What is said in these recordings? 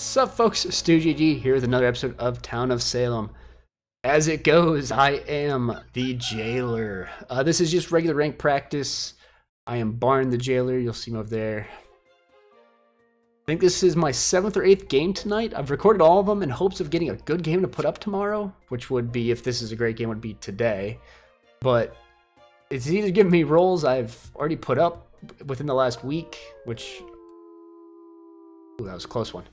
Sup folks, StugeGG here with another episode of Town of Salem. As it goes, I am the jailer. Uh, this is just regular rank practice. I am Barn the jailer, you'll see me over there. I think this is my seventh or eighth game tonight. I've recorded all of them in hopes of getting a good game to put up tomorrow, which would be, if this is a great game, would be today. But it's either giving me roles I've already put up within the last week, which... Ooh, that was a close one.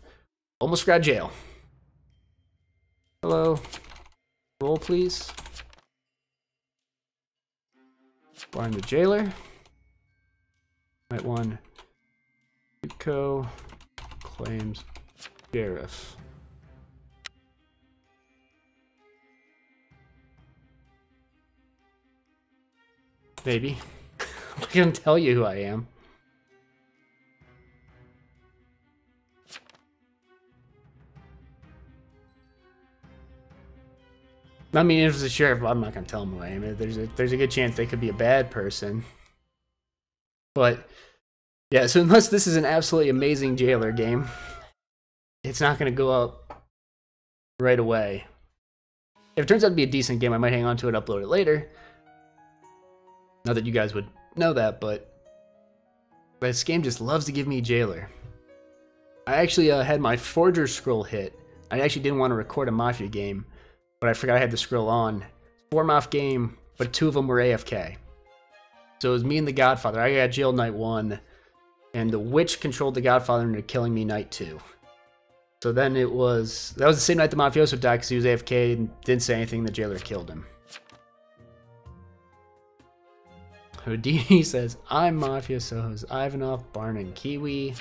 Almost got jail. Hello. Role, please. Barn the jailer. Night one. Co. Claims sheriff. Maybe. I can tell you who I am. I mean, if it's a sheriff, I'm not gonna tell him who I am. There's a there's a good chance they could be a bad person. But yeah, so unless this is an absolutely amazing jailer game, it's not gonna go up right away. If it turns out to be a decent game, I might hang on to it, upload it later. Not that you guys would know that, but this game just loves to give me jailer. I actually uh, had my Forger scroll hit. I actually didn't want to record a Mafia game but I forgot I had the scroll on. Four off game, but two of them were AFK. So it was me and the Godfather. I got jailed night one, and the witch controlled the Godfather into killing me night two. So then it was that was the same night the mafioso died because he was AFK and didn't say anything. The jailer killed him. Houdini says, "I'm Mafia mafiosos Ivanov, Barn, and Kiwi."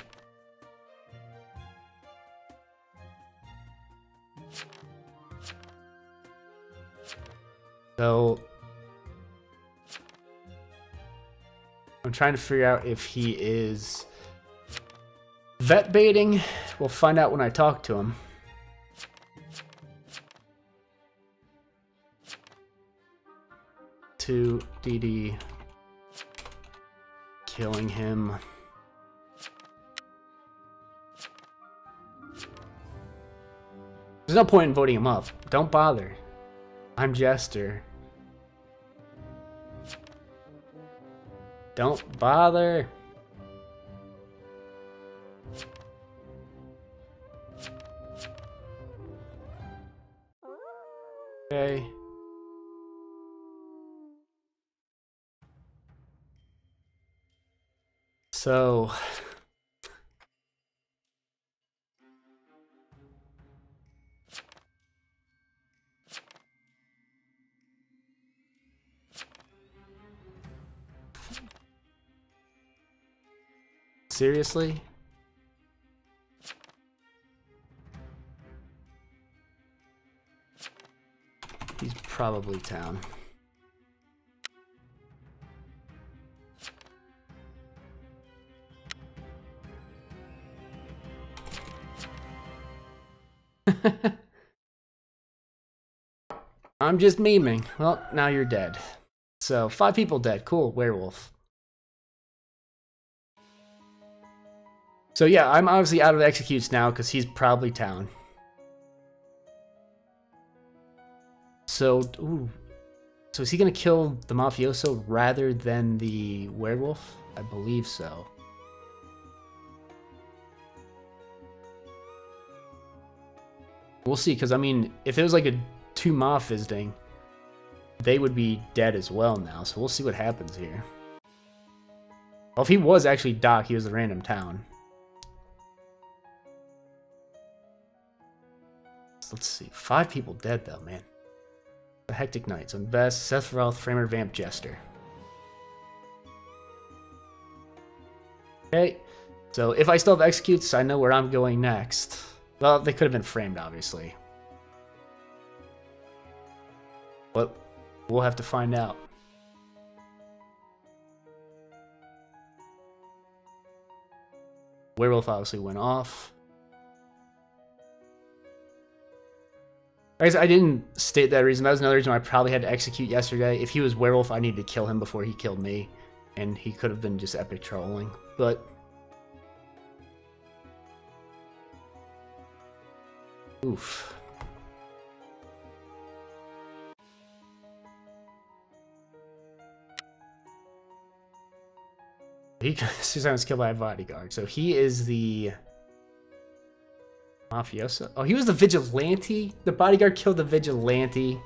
I'm trying to figure out if he is vet baiting. We'll find out when I talk to him. To DD killing him. There's no point in voting him up. Don't bother. I'm Jester. Don't bother. Okay. So... Seriously? He's probably town. I'm just memeing. Well, now you're dead. So, five people dead. Cool, werewolf. So yeah, I'm obviously out of executes now because he's probably town. So, ooh. So is he going to kill the mafioso rather than the werewolf? I believe so. We'll see, because I mean, if it was like a two mob visiting, they would be dead as well now, so we'll see what happens here. Well, if he was actually Doc, he was a random town. Let's see. Five people dead, though, man. The Hectic Knights. Invest. Sephiroth, Framer, Vamp, Jester. Okay. So if I still have executes, I know where I'm going next. Well, they could have been framed, obviously. But we'll have to find out. Werewolf obviously went off. I I didn't state that reason. That was another reason I probably had to execute yesterday. If he was werewolf, I needed to kill him before he killed me. And he could have been just epic trolling. But... Oof. He sometimes killed by a bodyguard. So he is the mafioso. Oh, he was the vigilante. The bodyguard killed the vigilante.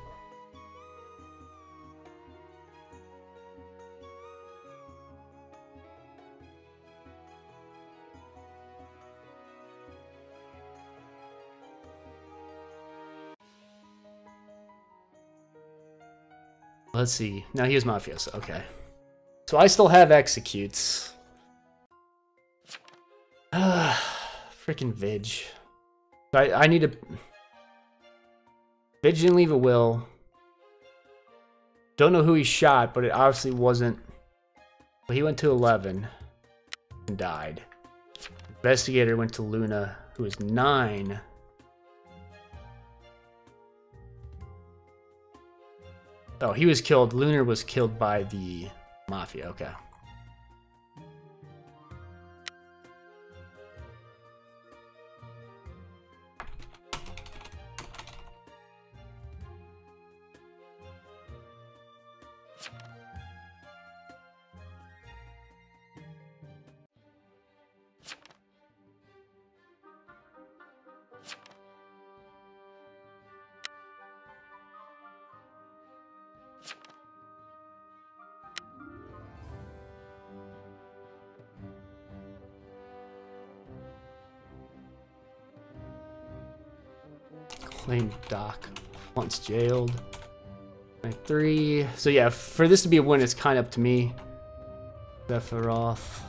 Let's see. Now he was mafioso. Okay. So I still have executes. Ah, Freaking Vig. I, I need to... Vig didn't leave a will. Don't know who he shot, but it obviously wasn't... Well, he went to 11 and died. Investigator went to Luna, who was 9 Oh, he was killed. Lunar was killed by the Mafia, okay. Claimed Doc once jailed. Like three. So yeah, for this to be a win, it's kind of up to me. Sephiroth.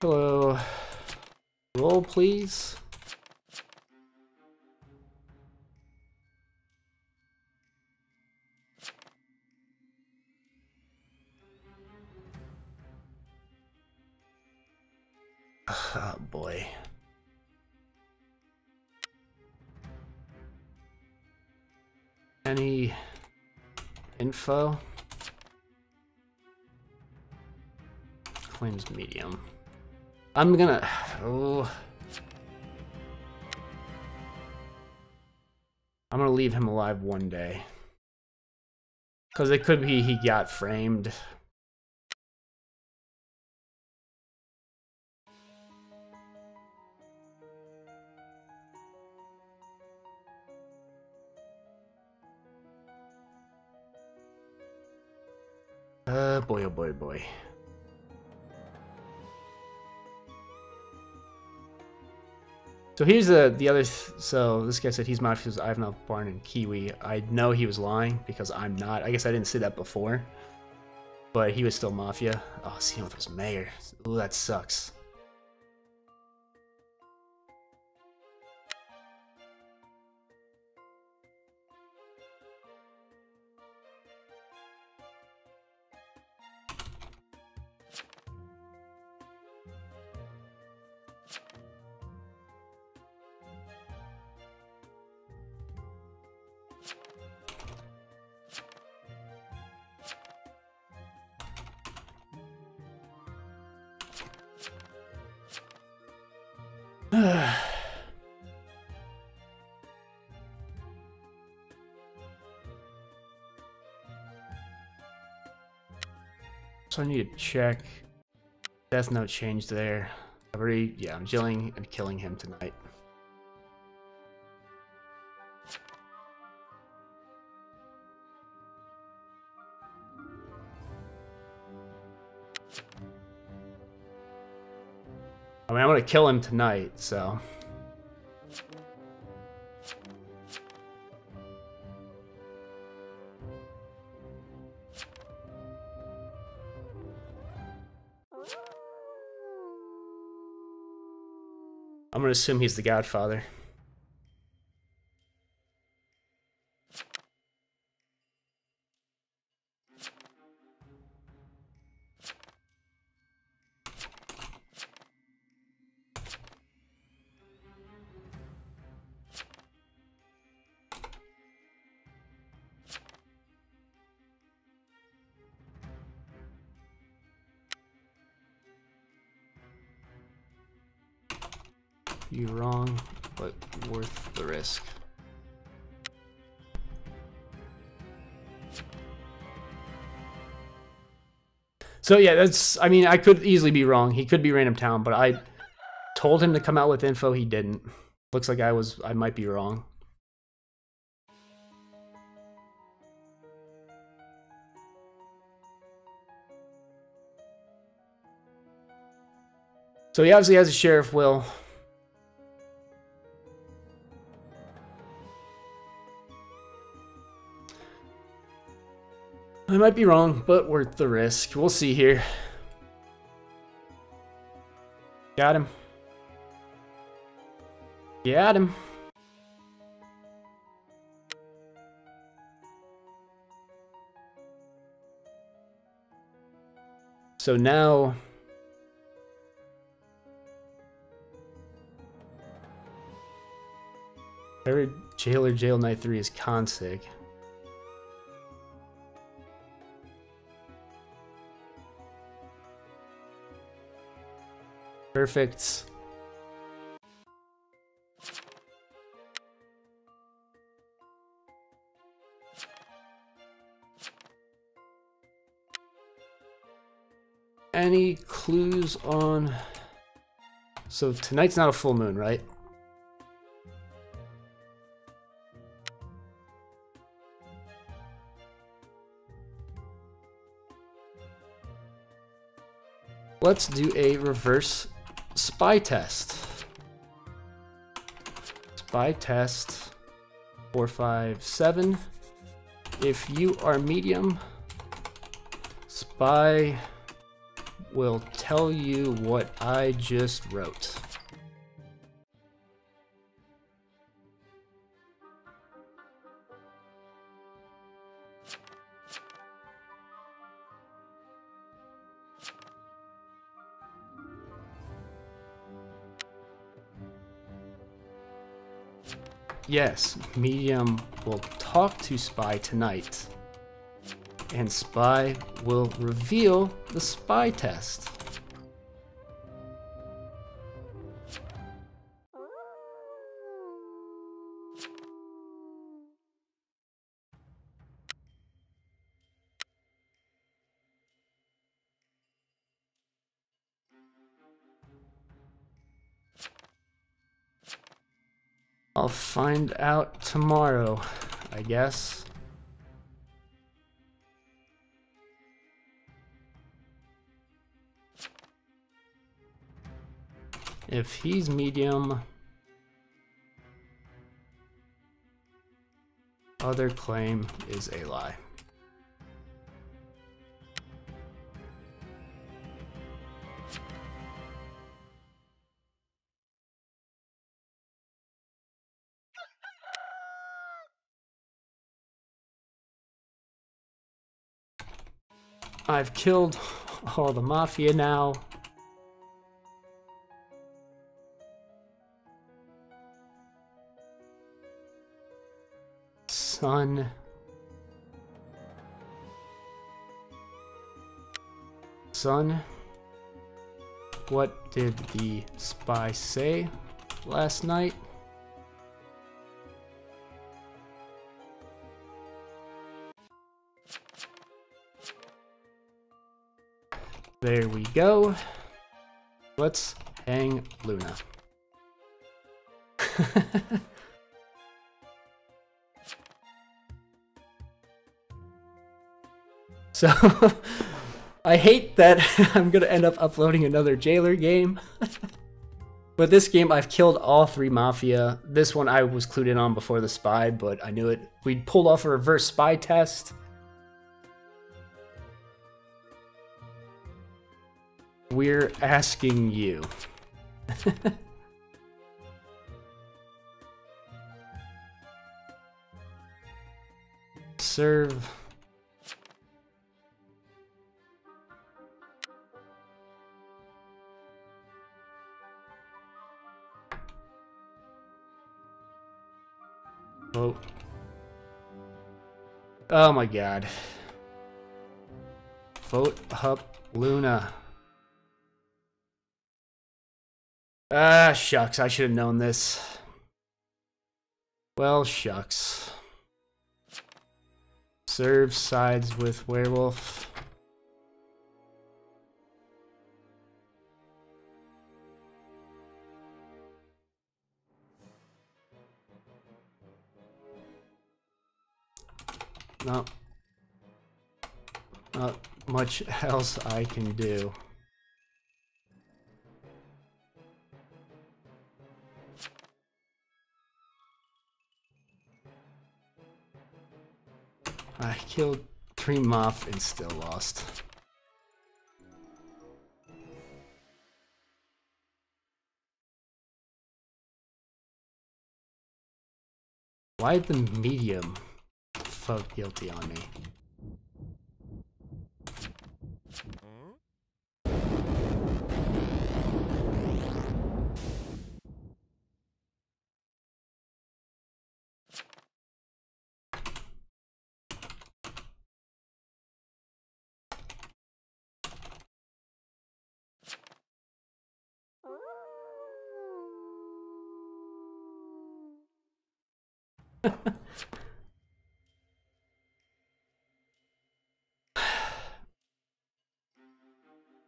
Hello. Role, please. Oh boy. Any info? Claims medium. I'm gonna. Oh. I'm gonna leave him alive one day. Because it could be he got framed. Uh, boy, oh boy, boy. So here's the the other. Th so this guy said he's mafia. I've not born in Kiwi. I know he was lying because I'm not. I guess I didn't say that before. But he was still mafia. Oh, see him with his mayor. Ooh, that sucks. so I need to check. Death note changed there. I've already, yeah, I'm jailing and killing him tonight. Mean, I'm gonna kill him tonight, so. I'm gonna assume he's the Godfather. Be wrong, but worth the risk. So yeah, that's. I mean, I could easily be wrong. He could be random town, but I told him to come out with info. He didn't. Looks like I was. I might be wrong. So he obviously has a sheriff will. I might be wrong, but worth the risk. We'll see here. Got him. Got him. So now... Every Jailer Jail Night 3 is consig. Perfect. Any clues on... So tonight's not a full moon, right? Let's do a reverse spy test. Spy test 457. If you are medium, spy will tell you what I just wrote. Yes, Medium will talk to Spy tonight. And Spy will reveal the spy test. I'll find out tomorrow, I guess. If he's medium, other claim is a lie. I've killed all the mafia now. Son. Son. What did the spy say last night? There we go. Let's hang Luna. so, I hate that I'm going to end up uploading another Jailer game. but this game, I've killed all three Mafia. This one I was clued in on before the Spy, but I knew it. We pulled off a reverse Spy test. We're asking you. Serve. Vote. Oh my god. Vote up Luna. Ah, shucks. I should have known this. Well, shucks. Surv sides with werewolf. No. Not much else I can do. I killed three moth and still lost. Why the medium felt guilty on me?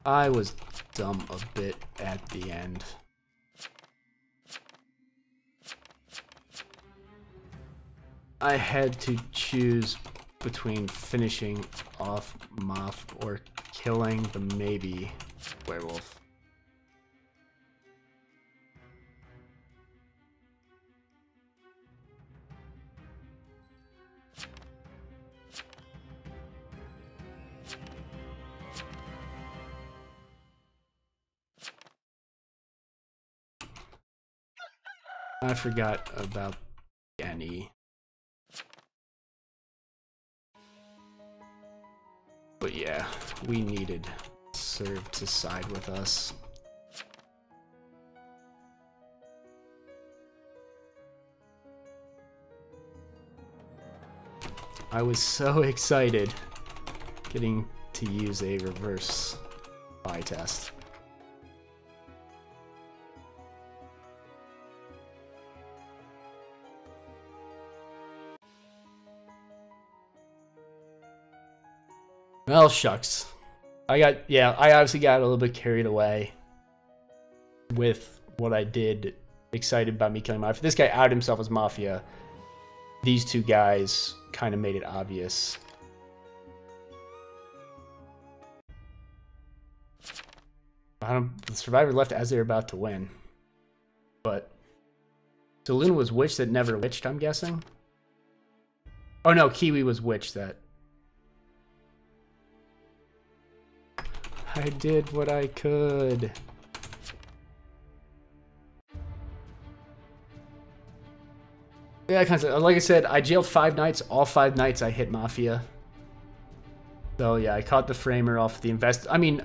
I was dumb a bit at the end. I had to choose between finishing off Moth or killing the maybe werewolf. I forgot about Annie. But yeah, we needed Surv to side with us. I was so excited getting to use a reverse spy test. Well, shucks. I got, yeah, I obviously got a little bit carried away with what I did, excited about me killing Mafia. This guy outed himself as Mafia. These two guys kind of made it obvious. I don't, the survivor left as they were about to win. But, Luna was witch that never witched, I'm guessing? Oh no, Kiwi was witch that I did what I could. Yeah, kind of, like I said, I jailed five nights. All five nights I hit Mafia. So yeah, I caught the framer off the invest. I mean,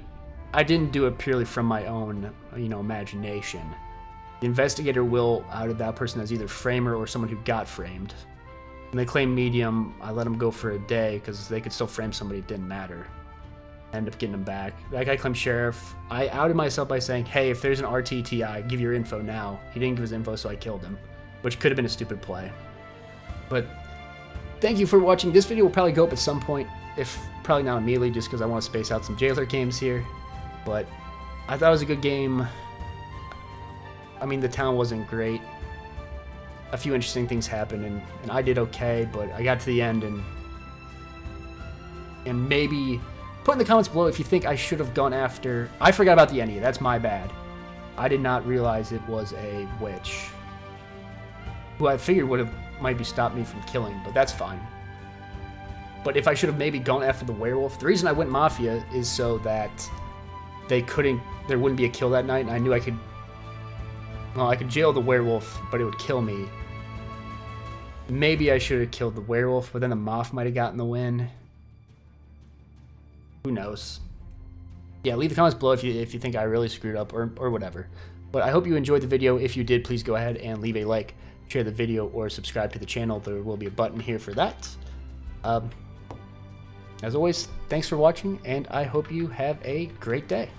I didn't do it purely from my own, you know, imagination. The investigator will out of that person as either framer or someone who got framed. When they claim medium, I let them go for a day because they could still frame somebody. It didn't matter end up getting him back. That guy claimed sheriff. I outed myself by saying, hey, if there's an RTTI, give your info now. He didn't give his info, so I killed him, which could have been a stupid play. But thank you for watching. This video will probably go up at some point, if probably not immediately, just because I want to space out some Jailer games here. But I thought it was a good game. I mean, the town wasn't great. A few interesting things happened, and, and I did okay, but I got to the end, and and maybe Put in the comments below if you think I should have gone after... I forgot about the Enya. That's my bad. I did not realize it was a witch. Who I figured would have might be stopped me from killing, but that's fine. But if I should have maybe gone after the werewolf... The reason I went Mafia is so that they couldn't... There wouldn't be a kill that night, and I knew I could... Well, I could jail the werewolf, but it would kill me. Maybe I should have killed the werewolf, but then the moth might have gotten the win. Who knows? Yeah, leave the comments below if you if you think I really screwed up or, or whatever. But I hope you enjoyed the video. If you did, please go ahead and leave a like, share the video, or subscribe to the channel. There will be a button here for that. Um, as always, thanks for watching, and I hope you have a great day.